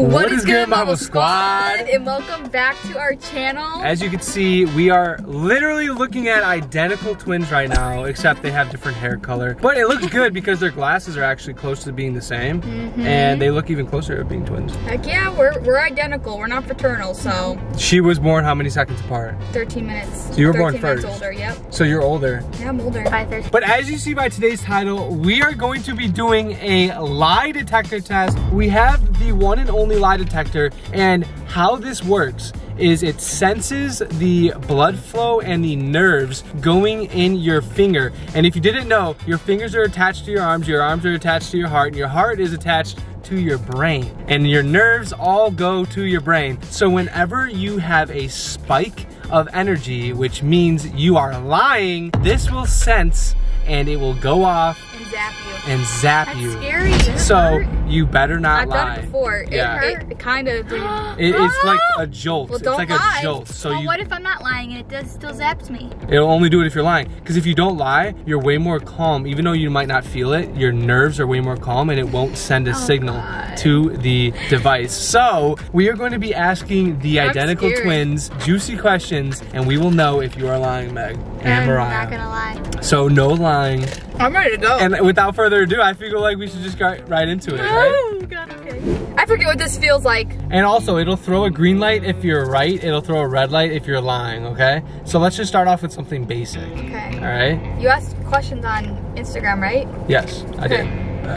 what is good, Marble Squad? And welcome back to our channel. As you can see, we are literally looking at identical twins right now, except they have different hair color. But it looks good because their glasses are actually close to being the same. Mm-hmm. And they look even closer to being twins. Heck yeah, we're, we're identical. We're not fraternal, so She was born how many seconds apart? 13 minutes. So you were born 13 minutes first. older, yep. So you're older. Yeah, I'm older. By 13. But as you see by today's title, we are going to be doing a lie detector test. We have the one and only lie detector, and how this works is it senses the blood flow and the nerves going in your finger. And if you didn't know, your fingers are attached to your arms, your arms are attached to your heart, and your heart is attached to your brain. And your nerves all go to your brain. So whenever you have a spike of energy, which means you are lying, this will sense and it will go off And zap you. and zap That's you. scary. So? You better not I've lie. done it before. Yeah. It, it, it kind of. It- it's like a ah! jolt. Well, it's don't like lie. a jolt. So well, you what if I'm not lying and it does still zaps me? it'll only do it if you're lying. Because if you don't lie, you're way more calm. Even though you might not feel it, your nerves are way more calm and it won't send Oh, a signal to the device. So we are going to be asking the I'm identical scared. twins juicy questions and we will know if you are lying, Meg and I'm Mariah. not gonna lie. So no lying. I'm ready to go. And without further ado, I feel like we should just go right into it, right? oh, God, okay. I forget what this feels like. And also, it'll throw a green light if you're right. It'll throw a red light if you're lying, okay? So let's just start off with something basic, Okay. All right? You asked questions on Instagram, right? Yes, I did.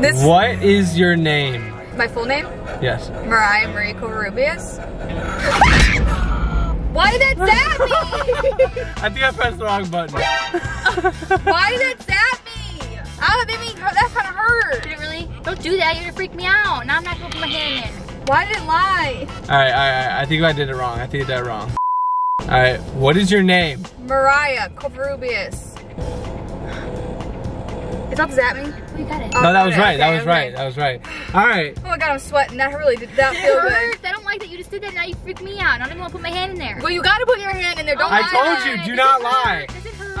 This What is your name? my full name? Yes. Mariah Marie Covarrubias. Why did that zap me? I think I pressed the wrong button. Why did that zap me? Oh, that made me hurt. That kind of hurt. Did it really? Don't do that. You're gonna freak me out. Now I'm not gonna put my hand in. Why did it lie? All right, all right, I think I did it wrong. I think I did it wrong. All right, what is your name? Mariah Covarrubias. Is that zap me? Oh, you got it. Oh, No, that was okay, right. That was okay. right. That was right. All right. Oh my god, I'm sweating. That really did that It feel good. hurts. I don't like that you just did that. Now you freak me out. I don't even want to put my hand in there. Well, you gotta put your hand in there. Don't lie. I lie. told you, do not lie.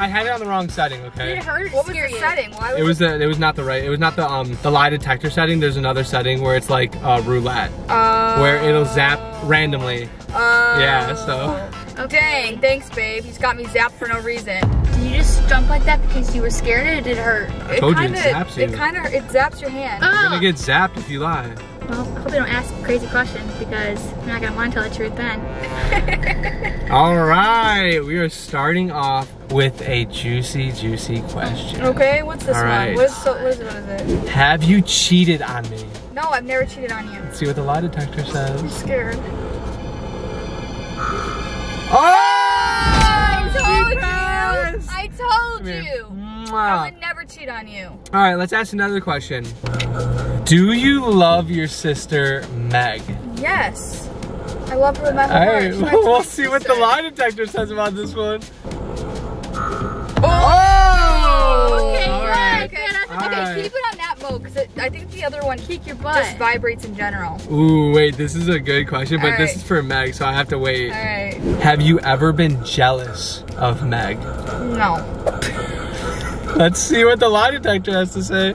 Does it hurt? I had it on the wrong setting, okay? it hurt? What was the setting? Why was It was the it was not the right. It was not the um the lie detector setting. There's another setting where it's like uh, roulette, Uh, where it'll zap randomly. Uh, Yeah, so Dang, thanks, babe. He's got me zapped for no reason. Did you just jump like that because you were scared or did it hurt? I told it kinda, zaps you. It kind of it zaps your hand. you're Oh. gonna get zapped if you lie. Well, I hope you don't ask crazy questions because I'm not gonna want to tell the truth then. All right, we are starting off with a juicy, juicy question. Okay, what's this All right. one? What is, so, what is what is it? Have you cheated on me? No, I've never cheated on you. Let's see what the lie detector says. I'm scared. Oh! told you. I told you. I would never cheat on you. All right, let's ask another question. Do you love your sister Meg? Yes. I love her with my whole right, heart. She's we'll see what the lie detector says about this one. Oh! Okay, All good. right. good. All Okay, right. keep it on that mode because I think the other one Kick your butt. just vibrates in general. Ooh, wait, this is a good question, but All this right. is for Meg, so I have to wait. All right. Have you ever been jealous of Meg? No. Let's see what the lie detector has to say.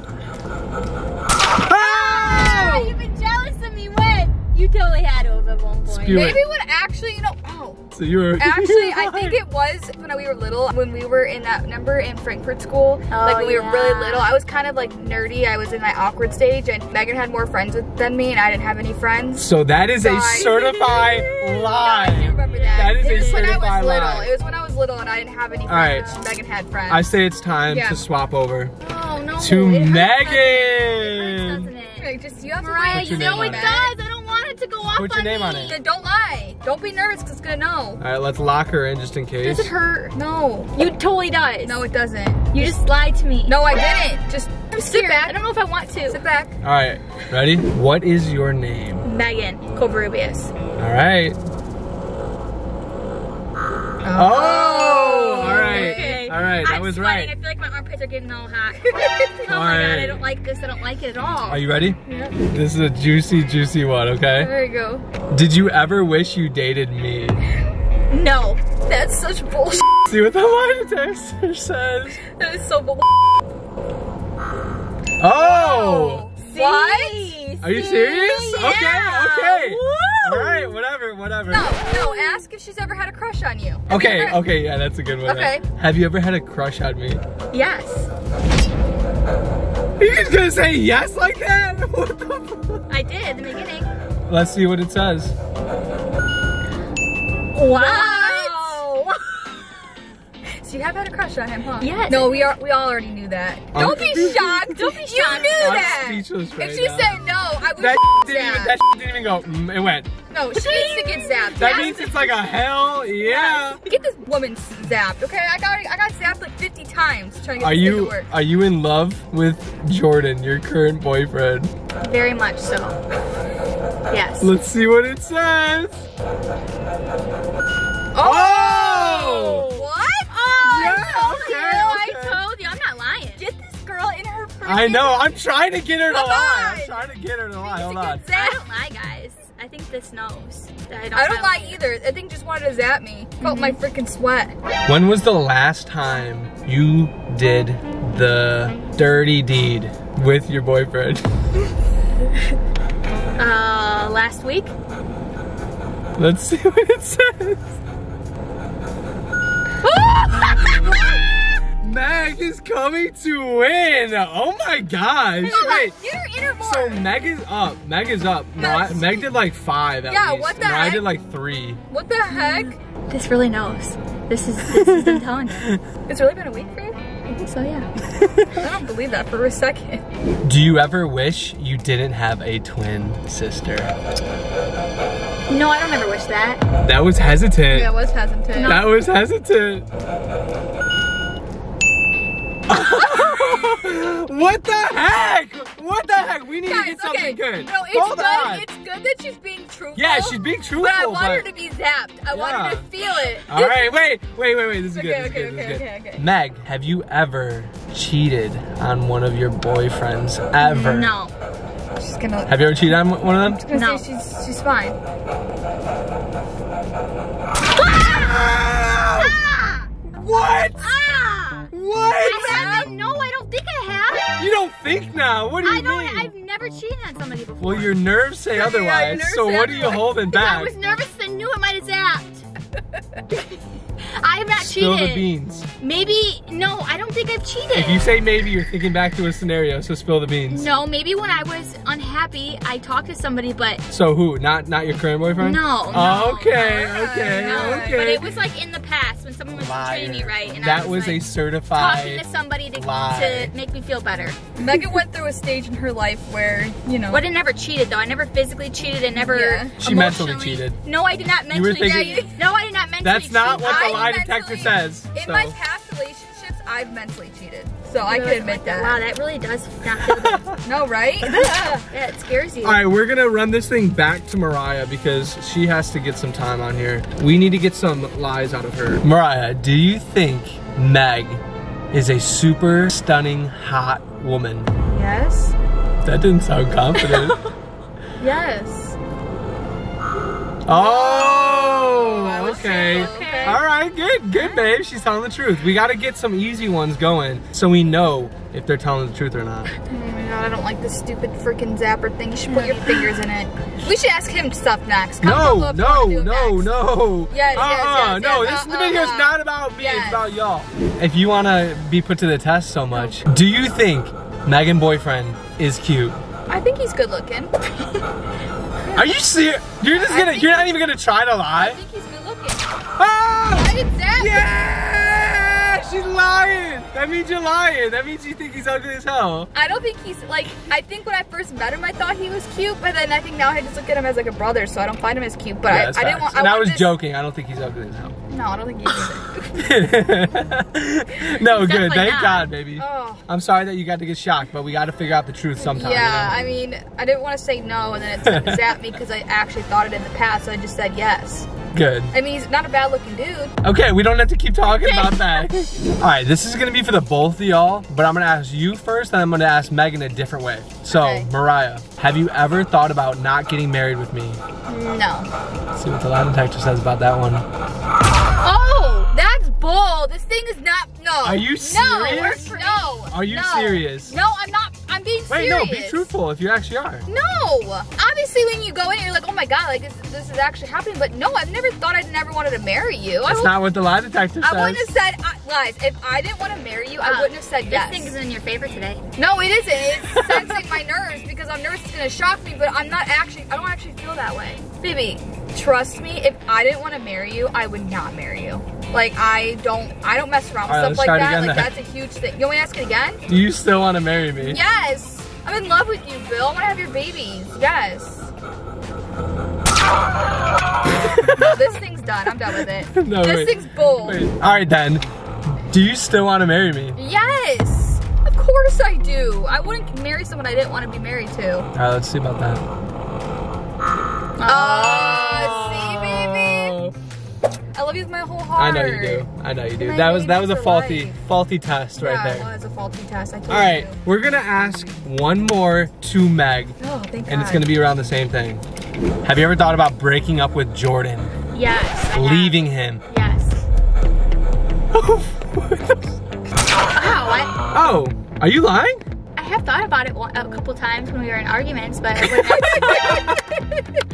Ah, you've been jealous of me when? You totally had to have at one point. Spew it. Maybe when actually, you know, oh. So you were Actually, I think it was when we were little, when we were in that number in Frankfurt school. like when oh, we were really little, I was kind of like nerdy. I was in my awkward stage, and Megan had more friends with, than me, and I didn't have any friends. So that is a Sorry. certified I do lie. remember that. That is it a was when I certified was little. lie. It was when I was little, and I didn't have any friends. and Megan had friends. I say it's time Yeah. to swap over Oh, no. to it hurts, Megan. doesn't it? Okay, just you have to Mariah, Put you your name know on it it. does. I don't want it to go off Put your on name me. on it. Don't lie. Don't be nervous, cause it's gonna know. All right, let's lock her in just in case. Does it hurt? No. You totally does. No, it doesn't. You just lied to me. No, I didn't. Just I'm sit scared. back. I don't know if I want to. Sit back. All right, ready? What is your name? Megan Covarrubias. All right. Oh, oh all right. Okay. All right, I'm was sweating. right. I feel like my armpits are getting all hot. oh my god, I don't like this. I don't like it at all. Are you ready? Yep. This is a juicy, juicy one, okay? There you go. Did you ever wish you dated me? no. That's such bullshit. See what the lie detector says. That is so bullshit. Oh! What? See? Are you serious? Yeah. Okay, okay. Woo! All right, whatever, whatever. No, no, ask if she's ever had a crush on you. Have you Okay, ever- okay, yeah, that's a good one. Okay. Have you ever had a crush on me? Yes. Are you just gonna say yes like that? What the fuck? I did in the beginning. Let's see what it says. Wow. So you have had a crush on him, huh? Yes. No, we are. We all already knew that. I'm- Don't be shocked. Don't be shocked. You knew I'm that. speechless right if she now. said no, I would. That didn't even, that didn't even go. Mm, it went. No, she needs to get zapped. That Yes. means it's like a hell yeah. Get this woman zapped, okay? I got I got zapped like 50 times trying to get Are this thing to you work. are you in love with Jordan, your current boyfriend? Very much so. Yes. Let's see what it says. Oh! I know. I'm trying to get her to Come lie. I'm trying to get her to lie. Hold on. I don't lie, guys. I think this knows that I don't. I don't lie either. I think just wanted to zap me. Felt my freaking sweat. When was the last time you did the dirty deed with your boyfriend? Uh, last week. Let's see what it says. Meg is coming to win. Oh my gosh. Hold Wait. get her in more. So Meg is up. Meg is up. Yeah, Mariah- Meg did like five at Yeah, least. what the Mariah heck? did like three. what the heck? This really knows. This is this is them telling you. It's really been a week for you? I think so, yeah. I don't believe that for a second. Do you ever wish you didn't have a twin sister? No, I don't ever wish that. That was hesitant. Yeah, I was hesitant. That was hesitant. what the heck? What the heck? We need to Guys, get something okay. good. No, it's Hold good. on. It's good that she's being truthful. yeah, she's being truthful. But I want her to be zapped. I want her to feel it. All right, wait, wait, wait, wait. This is Okay, good. This okay, good. This is okay, good. okay, okay. Meg, have you ever cheated on one of your boyfriends? Ever? No. She's gonna. Have you ever cheated on one of them? gonna No. say she's she's fine. Ah! What? Ah! What? I haven't. No, I don't think I have. You don't think now? What do you I don't. mean? I've never cheated on somebody before. Well, your nerves say Yeah, otherwise. nerves so say what are you holding Because I was nervous and knew I might have zapped. I have Spill the beans. Maybe no, I don't think I've cheated. If you say maybe, you're thinking back to a scenario. So spill the beans. no, maybe when I was unhappy, I talked to somebody, but So who? Not not your current boyfriend? no. Oh, no, okay, Alright, okay, alright. okay. But it was like in the past when someone was Liar. treating me right, and that I was, was, a certified. talking to somebody to, lie. to make me feel better. Megan went through a stage in her life where you know. But I never cheated though. I never physically cheated. I never. Yeah. She mentally emotionally- cheated. No, I did not mentally. You were thinking- yeah, you- no, I did not mentally. That's not cheat. what the I lie mentally- detector says. In so. my past relationships, I've mentally cheated, so I can admit that. Wow, that really does not feel good. No, right? yeah, it scares you. All right, we're gonna run this thing back to Mariah because she has to get some time on here. We need to get some lies out of her. Mariah, do you think Meg is a super stunning, hot woman? yes. That didn't sound confident. Yes. oh, I would okay. okay. All right, good, good, babe. She's telling the truth. We got to get some easy ones going so we know if they're telling the truth or not. Oh my god, I don't like this stupid freaking zapper thing. You should put your fingers in it. We should ask him stuff next. Comment No, no, wanna do it no, next. no. Yes, yes, uh-uh, yes, no, yes, this uh, video is uh, not about me, it's about y'all. If you want to be put to the test so much, do you think Megan boyfriend is cute? I think he's good looking. Are you serious? You're just I gonna, you're not even gonna try to I lie? Yeah! She's lying! That means you're lying. That means you think he's ugly as hell. I don't think he's like. I think when I first met him, I thought he was cute, but then I think now I just look at him as like a brother, so I don't find him as cute. But Yeah, I, I didn't want. and I was this- joking. I don't think he's ugly as hell. No, I don't think he is either. no, He's good. Thank not. God, baby. Oh. I'm sorry that you got to get shocked, but we got to figure out the truth sometime. you Yeah, know? I mean, I didn't want to say no, and then it said zap me because I actually thought it in the past, so I just said yes. Good. I mean, he's not a bad looking dude. Okay, we don't have to keep talking about that. All right, this is gonna be for the both of y'all, but I'm gonna ask you first, and I'm gonna ask Megan a different way. So, Okay. Mariah, have you ever thought about not getting married with me? No. Let's see what the lie detector says about that one. Oh, that's bull. This thing is not. No. Are you No. serious? No. Are you no. serious? No, I'm not. I'm being Wait, serious. no, be truthful if you actually are. No, obviously when you go in, you're like, oh my god, like this, this is actually happening. But no, I've never thought I'd never wanted to marry you. I, That's not what the lie detector I wouldn't have said uh, guys. If I didn't want to marry you, I wouldn't have said yes. This thing is in your favor today. No, it isn't. It's sensing my nerves because I'm nervous it's gonna shock me, but I'm not actually, I don't actually feel that way. Baby, trust me, if I didn't want to marry you, I would not marry you. Like, I don't, I don't mess around with right, stuff like that. Like, that's a huge thing. You want me to ask it again? Do you still want to marry me? Yes. I'm in love with you, Bill. I want to have your babies. Yes. no, this thing's done. I'm done with it. No, this wait. thing's bold. Wait. All right then. Do you still want to marry me? Yes. Of course I do. I wouldn't marry someone I didn't want to be married to. All right, let's see about that. Oh, baby. I love you with my whole I know you do. I know you do. And I That was that was a faulty life. faulty test right yeah, there. it was a faulty test. I told All right, you. we're gonna ask one more to Meg, Oh, thank and it's gonna be around the same thing. Have you ever thought about breaking up with Jordan, Yes. Leaving him? Yes. I, Oh, are you lying? I have thought about it a couple times when we were in arguments, but I.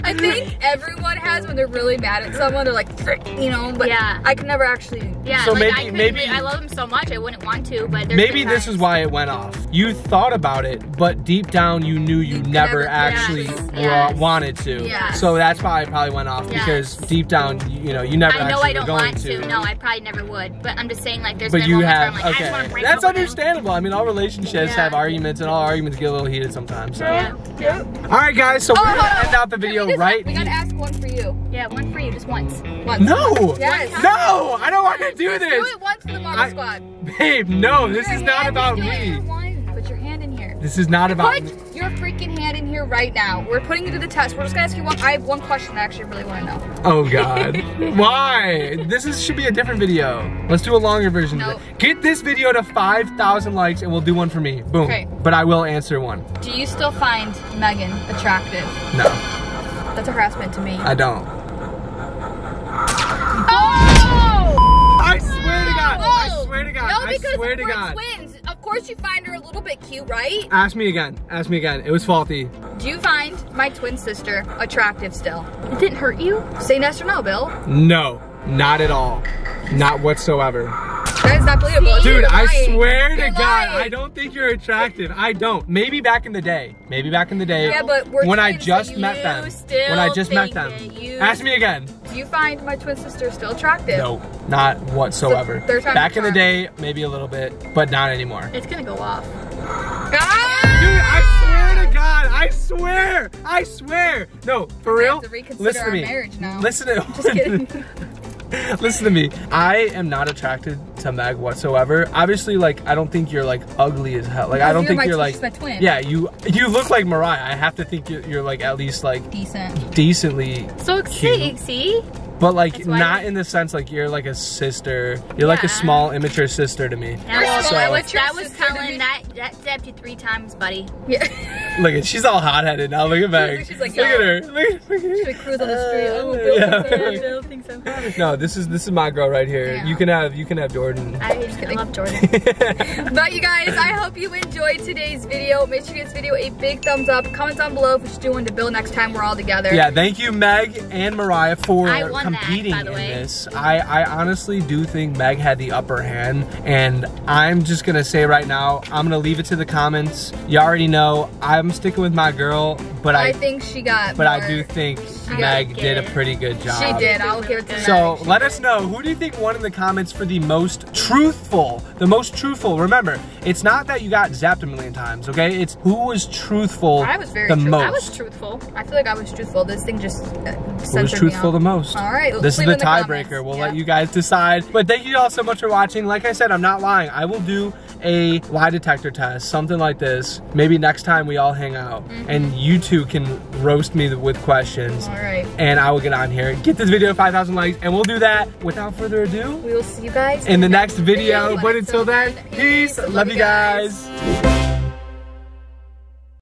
I think everyone has when they're really mad at someone. They're like, "Frick," you know. But Yeah. I can never actually. yeah. So like maybe- I couldn't. maybe- I love him so much. I wouldn't want to, but Maybe this is why it went off. You thought about it, but deep down you knew you, You never, never- actually Yes, wa- yes. wanted to. Yes. So that's why it probably went off Yes. because deep down, you you know, you never I know actually I don't going want to. No, I probably never would. But I'm just saying, like, there's But been you moments have where I'm like, I just want okay. to break That's up with him. understandable. I mean, all relationships Yeah. have arguments, and all arguments get a little heated sometimes. So. Yeah. yeah. All right, guys. So Oh, we're gonna oh. end out the Can we video just- right. We gotta ask one for you. Yeah, one for you, just once. Once. No. Yes. No, I don't want to do this. Do it once for the Marble I- Squad. babe. No, this is not about me. One. Put your hand in here. This is not about. Put your freaking hand in here right now. We're putting you to the test. We're just gonna ask you one. I have one question that I actually really want to know. Oh God. Why? This is, should be a different video. Let's do a longer version. Nope. Get this video to 5,000 likes and we'll do one for me. Boom. Okay. But I will answer one. Do you still find Megan attractive? No, That's a harassment to me. I don't. oh! I swear to God. I Oh! swear to God. No, I because swear to God. Twins. Of course you find her a little bit cute, right? Ask me again. Ask me again. It was faulty. Do you find my twin sister attractive still? It didn't hurt you? Say yes or no, Bill. No, not at all. Not whatsoever. That is not believable. Dude, I swear to You're God, lying. I don't think you're attractive. I don't. Maybe back in the day. Maybe back in the day. Yeah, but we're when I so just you met them. still When I just met think them. that you- Ask me again. Do you find my twin sister still attractive? No, not whatsoever. So, Back in the day, maybe a little bit, but not anymore. It's gonna go off. Ah! Dude, I swear to God, I swear, I swear. No, for real. Listen to me. Listen to Just kidding. Listen to me. I am not attracted to Meg whatsoever. Obviously, like I don't think you're like ugly as hell. Like I don't you're think my you're like she's my twin. Yeah, you you look like Mariah. I have to think you're, you're like at least like Decent. decently, So Cute. see, see? but like not in the sense like you're like a sister. You're like a small immature sister to me. That was, So- that was, that was sister to be? telling that that stabbed you three times, buddy. Yeah. Look at she's all hot headed now. Look at Meg. She's like, look at her. Look, at- look at her. Should cruise on the street. Oh, Uh, Bill yeah. thinks Bill thinks so. No, this is this is my girl right here. Yeah. You can have you can have Jordan. I, I love Jordan. But you guys, I hope you enjoyed today's video. Make sure you give this video a big thumbs up. Comment down below if we should do one to Bill next time we're all together. Yeah, thank you, Meg and Mariah, for I that, competing by the in way. this. I, I honestly do think Meg had the upper hand, and I'm just gonna say right now, I'm gonna leave it to the comments. You already know I'm sticking with my girl, but I, I think she got. but I do think Meg did a pretty good job. She did. I'll give it to So Meg. let us know who do you think won in the comments for the most truthful? The most truthful. Remember, it's not that you got zapped a million times, okay? It's who was truthful I was very the true. most. I was truthful. I feel like I was truthful. This thing just uh, Who was truthful me the most? All right, This is the the tiebreaker. We'll Yeah. let you guys decide. But thank you all so much for watching. Like I said, I'm not lying. I will do a lie detector test, something like this. Maybe next time we all hang out mm-hmm. and you two can roast me with questions. All right. And I will get on here, get this video 5,000 likes, and we'll do that without further ado We will see you guys in the next video. But until then, peace. Love you guys.